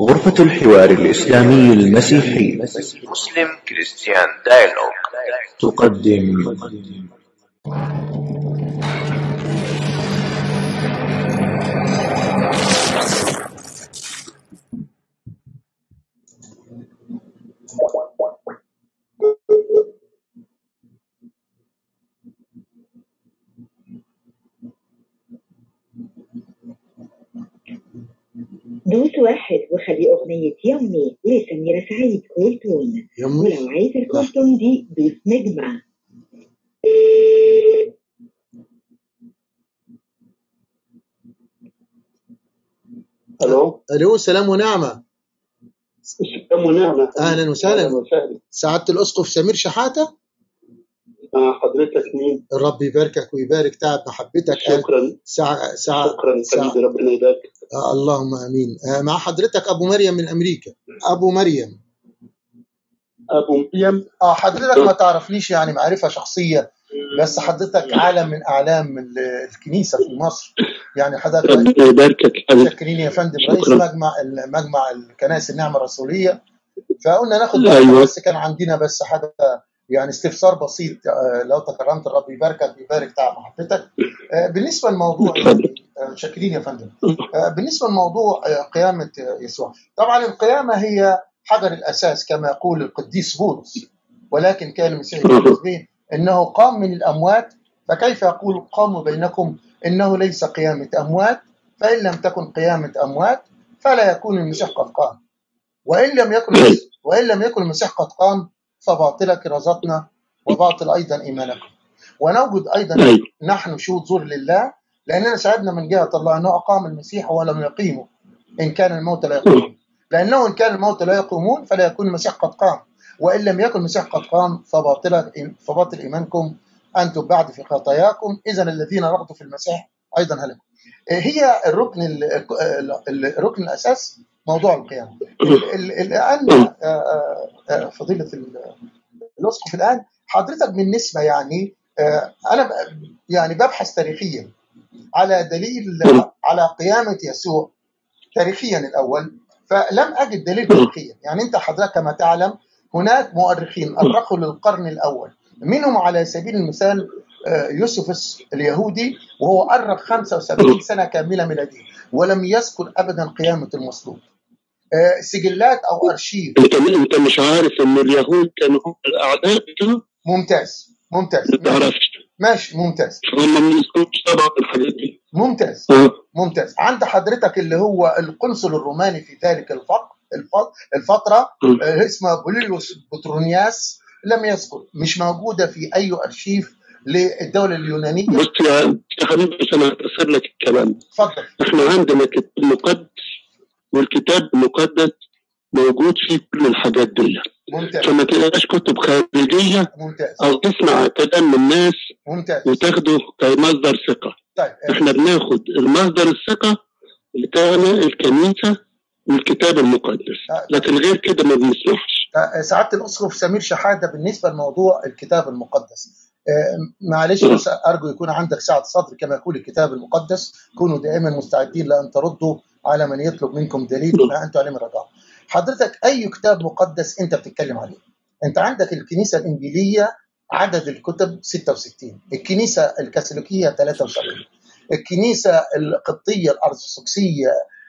غرفة الحوار الإسلامي المسيحي. مسلم كريستيان دايلوج تقدم. وخلي أغنية يمي لسميرة سعيد كولتون يمي ولو عايز الكولتون دي دوس نجمة. ألو؟ ألو سلام ونعمة. السلام ونعمة. أهلا وسهلا. وسهلا. سعادة الأسقف سمير شحاتة؟ آه، حضرتك مين؟ الرب يباركك ويبارك تعب محبتك. شكرا. ساعة ساعة شكرا. ساعة ربنا يبارك. آه اللهم آمين. آه مع حضرتك أبو مريم من أمريكا. أبو مريم. أبو مريم. آه حضرتك ما تعرفنيش يعني معرفة شخصية بس حضرتك عالم من أعلام ال- الكنيسة في مصر. يعني حضرتك ربنا يباركك. شاكرين يا فندم. رئيس. مجمع مجمع الكنائس النعمه الرسولية. فقلنا ناخد أيوة. بس كان عندنا بس حاجة يعني استفسار بسيط. آه، لو تكرمت الرب يباركك ويبارك تعب محبتك آه، بالنسبة لموضوع. آه، شاكرين يا فندم. آه، بالنسبة لموضوع آه، قيامة يسوع. طبعا القيامة هي حجر الأساس كما يقول القديس بولس. ولكن كان المسيح به إنه قام من الأموات. فكيف يقول قام بينكم؟ إنه ليس قيامة أموات. فإن لم تكن قيامة أموات فلا يكون المسيح قد قام. وإن لم يكن وإن لم يكن المسيح قد قام فباطله كرازتنا وباطل أيضا إيمانكم. ونوجد أيضا. نحن شهود زور لله. لأننا شهدنا من جهة الله أنه أقام المسيح ولم يقيمه إن كان الموت لا يقومون لأنه إن كان الموت لا يقومون فلا يكون المسيح قد قام. وإن لم يكن المسيح قد قام فباطل فباطل إيمانكم. أنتم بعد في خطاياكم. اذا الذين رغدوا في المسيح أيضا هلكوا. هي الركن ال- ال- الركن الأساس موضوع القيامة. ال- ال- الآن آه، آه، آه، فضيلة ال- الأسقف الآن حضرتك بالنسبة يعني ب- يعني ببحث تاريخيا. على دليل على قيامة يسوع تاريخيا الأول فلم أجد دليل تاريخيا. يعني أنت حضرتك كما تعلم هناك مؤرخين ارخوا للقرن الأول. منهم على سبيل المثال آه، يوسفس اليهودي وهو أرخ 75 سنة كاملة ميلادية ولم يذكر أبدا قيامة المصلوب. آه، سجلات أو أرشيف. انت مش عارف إن اليهود كانوا هم ممتاز. ممتاز. ما تعرفش. ماشي ممتاز. ما طبعا الحاجات دي. ممتاز ممتاز. عند حضرتك اللي هو القنصل الروماني في ذلك الفترة م. آه، اسمه بوليوس بطرونياس لم يذكر مش موجودة في أي أرشيف للدولة اليونانية؟ بص يا حبيبي عشان اختصر لك الكلام. اتفضل. إحنا عندنا كتاب مقدس والكتاب المقدس موجود فيه كل الحاجات دي. ممتاز. فما تلاقيش كتب خارجية ممتاز. أو تسمع كلام من الناس ممتاز. وتاخده كمصدر ثقة. طيب آه، إحنا بناخد المصدر الثقة بتاعنا الكنيسة والكتاب المقدس. لكن غير كده ما بنسمحش آه، سعادة الاسقف سمير شحاته بالنسبة لموضوع الكتاب المقدس. آه، معلش بس أرجو يكون عندك سعه صدر كما يقول الكتاب المقدس. كونوا دائما مستعدين لأن تردوا على من يطلب منكم دليل. ما أنتم عليه من حضرتك أي كتاب مقدس أنت بتتكلم عليه؟ أنت عندك الكنيسة الإنجيلية عدد الكتب 66 الكنيسة الكاثوليكية 73 الكنيسة القبطية الأرثوذكسية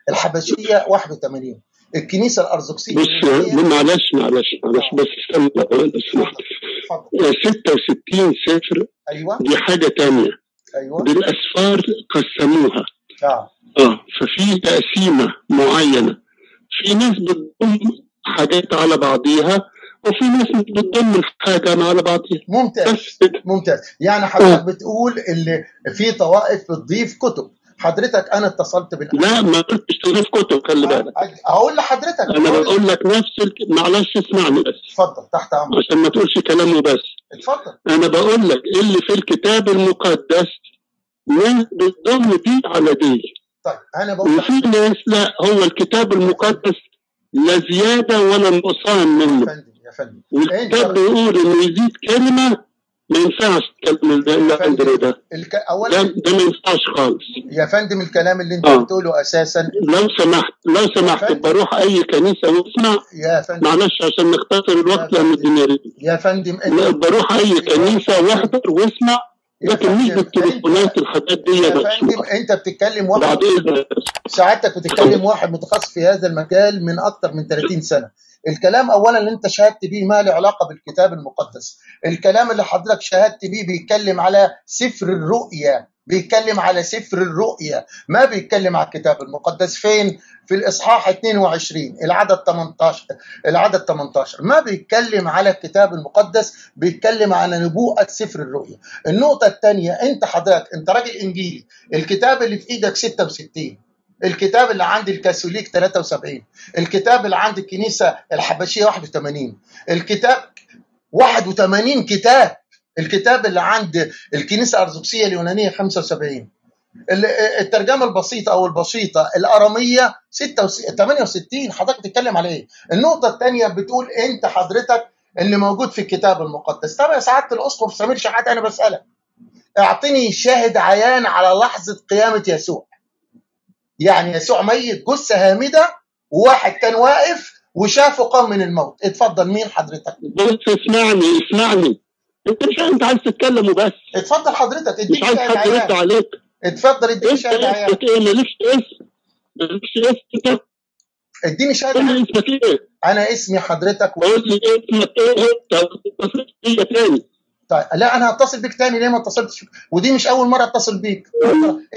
الحبشية 81 الكنيسة الأرثوذكسية بص معلش معلش معلش بس استنى لو سمحت اتفضل 66 سفر أيوه. دي حاجة تانية. أيوه. دي الاسفار قسموها. نعم آه ففي تقسيمة معينة. في ناس بتضم حاجات على بعضيها وفي ناس بتضم الحاجة على بعضيها. ممتاز بس. ممتاز. يعني حضرتك بتقول اللي في طوائف بتضيف كتب. حضرتك أنا اتصلت بال لا ما قلتش تضيف كتب خلي بالك. هقول لحضرتك أنا بقول لك نفس. معلش اسمعني بس. اتفضل تحت أمرك. عشان ما تقولش كلامه بس. اتفضل. أنا بقول لك اللي في الكتاب المقدس ناس بتضم دي على دي. طيب أنا بقول وفي ناس لا هو الكتاب المقدس لا زيادة ولا نقصان يا منه فندم يا فندم. والكتاب انت بيقول إنه يزيد كلمة ما ينفعش إلا اندرو ده. الك... اولا ده ما ينفعش خالص. يا فندم الكلام اللي أنت آه. بتقوله أساسا لو سمحت لو يا سمحت بروح أي كنيسة واسمع. يا فندم. معلش عشان نختصر يا الوقت لأن الدنيا. يا فندم انت بروح أي يا كنيسة واحضر واسمع. يا لكن مش بالتليفونات الحاجات دي يا فندم أنت بتتكلم واحد سعادتك بتتكلم واحد متخصص في هذا المجال من أكثر من 30 سنة. الكلام اولا اللي أنت شهدت بيه ما له علاقة بالكتاب المقدس. الكلام اللي حضرتك شهدت بيه بيتكلم على سفر الرؤيا. بيتكلم على سفر الرؤيا ما بيتكلم على الكتاب المقدس. فين؟ في الإصحاح 22 العدد 18 العدد 18 ما بيتكلم على الكتاب المقدس بيتكلم على نبوءة سفر الرؤيا. النقطة الثانية انت حضرتك انت راجل إنجيلي الكتاب اللي في إيدك 66 الكتاب اللي عند الكاثوليك 73 الكتاب اللي عند الكنيسة الحبشية 81 الكتاب 81 كتاب الكتاب اللي عند الكنيسة الأرثوذكسية اليونانية 75 ال- الترجمة البسيطة أو البسيطة الأرامية 66 68 حضرتك بتتكلم على إيه؟ النقطة الثانية بتقول أنت حضرتك اللي موجود في الكتاب المقدس. طب يا سعادة الأسقف سمير شحات أنا بسألك. أعطني شاهد عيان على لحظة قيامة يسوع. يعني يسوع ميت جثة هامدة وواحد كان واقف وشافه قام من الموت. اتفضل مين حضرتك؟ بص اسمعني اسمعني. انت مش انت عايز تتكلم وبس. اتفضل حضرتك مش اديني عايز حد يرد عليك. اتفضل اديني شاهد عيان اسمك إيه مالكش اسم؟ مالكش اسم؟ انت اديني قول عيان اسمك إيه. أنا اسمي حضرتك و... قول لي اسمك إيه انت بيا تاني. طيب لا أنا هتصل بيك تاني ليه ما اتصلتش؟ ودي مش أول مرة اتصل بيك.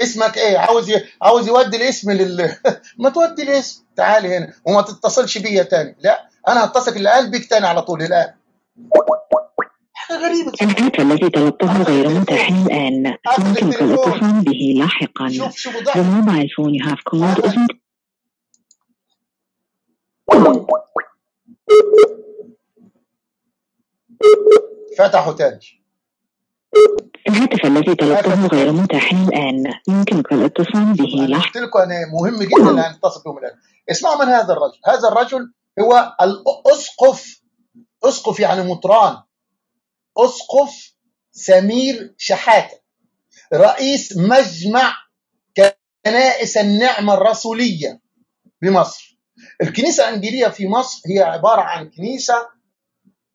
اسمك إيه؟ عاوز ي... عاوز يودي الاسم لل ما تودي الاسم. تعالي هنا. وما تتصلش بيا تاني. لا أنا هتصل الان بيك تاني على طول الآن. غريبة. الهاتف الذي طلبته غير متاح الآن يمكنك الاتصال به لاحقا. شوف شوف The mobile phone you have called اخذ isn't فتحوا تاني. الهاتف الذي طلبته غير متاح الآن يمكنك الاتصال به لاحقا. قلت لكم أنا مهم جدا أن نتصل بهم الآن. اسمعوا من هذا الرجل. هذا الرجل هو الأسقف. أسقف يعني مطران. أسقف سمير شحاتة رئيس مجمع كنائس النعمة الرسولية بمصر. الكنيسة الإنجيلية في مصر هي عبارة عن كنيسة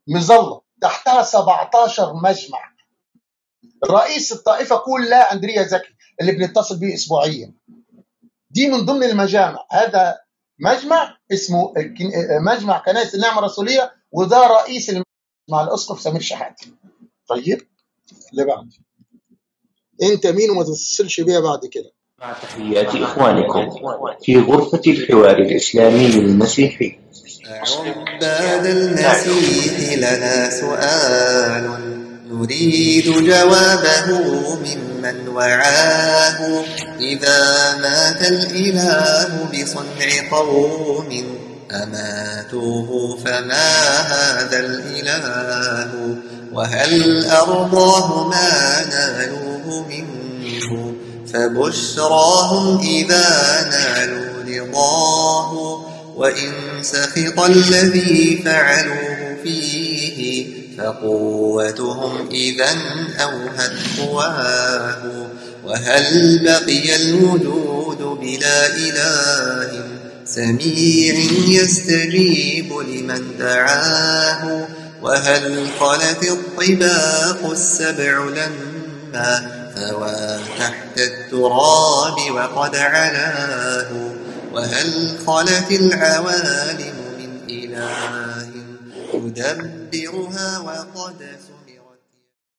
مظلة تحتها 17 مجمع. رئيس الطائفة كلها أندريا زكي اللي بنتصل به اسبوعيا. دي من ضمن المجامع. هذا مجمع اسمه مجمع كنائس النعمة الرسولية وده رئيس المجمع الأسقف سمير شحاته طيب اللي بعد أنت مين وما تتصلش بيا بعد كده؟ مع تحيات إخوانكم في غرفة الحوار الإسلامي المسيحي عباد المسيح لنا سؤال نريد جوابه ممن وعاه. إذا مات الإله بصنع قوم أماتوه فما هذا الإله؟ وهل أرضاه ما نالوه منه؟ فبشراهم إذا نالوا رضاه. وإن سخط الذي فعلوه فيه فقوتهم إذا أوهت قواه. وهل بقي الوجود بلا إله؟ سميع يستجيب لمن دعاه. وهل خلت الطباق السبع لما ثوى تحت التراب وقد علاه. وهل خلت العوالم من إله يدبرها وقد